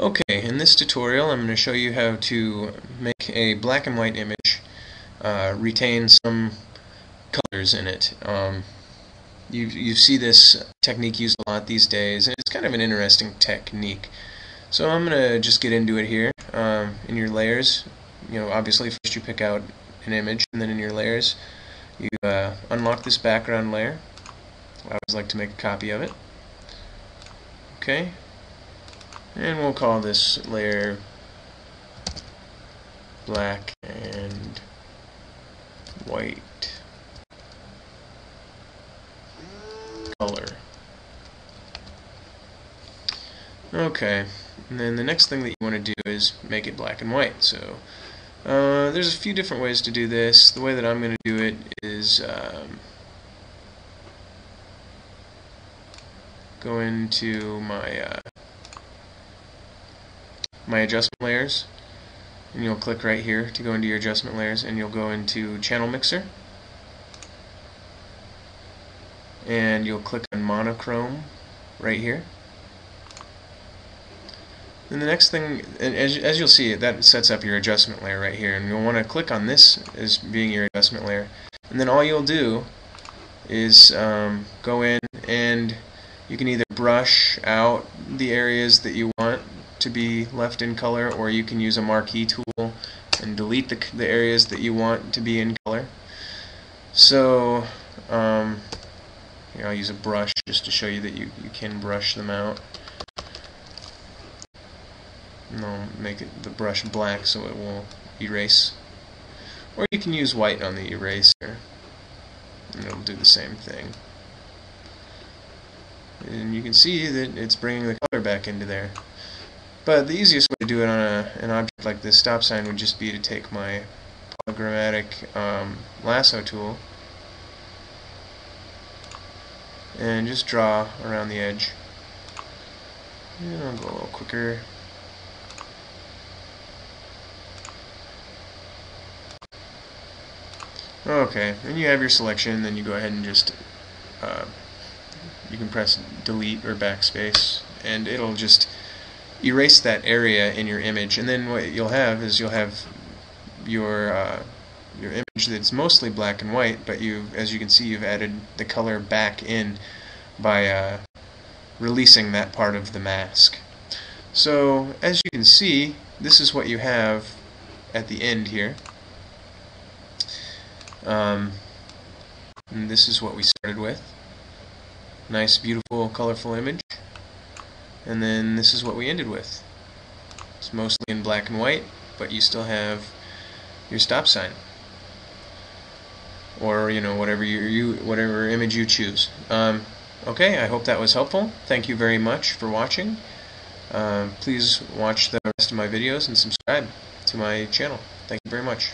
Okay, in this tutorial I'm going to show you how to make a black and white image uh, retain some colors in it. Um, you, you see this technique used a lot these days, and it's kind of an interesting technique. So I'm going to just get into it here. Um, in your layers, you know, obviously first you pick out an image, and then in your layers you uh, unlock this background layer. I always like to make a copy of it. Okay, and we'll call this layer black and white color. Okay, and then the next thing that you want to do is make it black and white. So uh, there's a few different ways to do this. The way that I'm going to do it is um, go into my uh, my adjustment layers and you'll click right here to go into your adjustment layers and you'll go into channel mixer. And you'll click on monochrome right here. And the next thing as, as you'll see that sets up your adjustment layer right here and you'll want to click on this as being your adjustment layer. And then all you'll do is um, go in and you can either brush out the areas that you want to be left in color or you can use a marquee tool and delete the, the areas that you want to be in color. So um, here I'll use a brush just to show you that you, you can brush them out. And I'll make it, the brush black so it will erase. Or you can use white on the eraser and it'll do the same thing. And you can see that it's bringing the color back into there. But the easiest way to do it on a, an object like this stop sign would just be to take my polygrammatic um, lasso tool and just draw around the edge. And I'll go a little quicker. Okay, and you have your selection, then you go ahead and just uh, you can press delete or backspace and it'll just erase that area in your image, and then what you'll have is you'll have your uh, your image that's mostly black and white, but you, as you can see, you've added the color back in by uh, releasing that part of the mask. So, as you can see, this is what you have at the end here. Um, and this is what we started with. Nice, beautiful, colorful image and then this is what we ended with. It's mostly in black and white, but you still have your stop sign, or you know whatever you, you whatever image you choose. Um, okay, I hope that was helpful. Thank you very much for watching. Uh, please watch the rest of my videos and subscribe to my channel. Thank you very much.